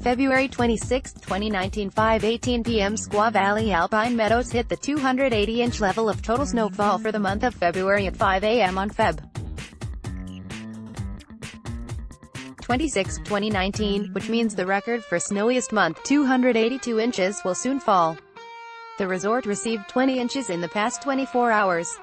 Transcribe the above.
February 26, 2019 5:18 p.m. Squaw Valley Alpine Meadows hit the 280-inch level of total snowfall for the month of February at 5 a.m. on Feb. 26, 2019, which means the record for snowiest month, 282 inches, will soon fall. The resort received 20 inches in the past 24 hours.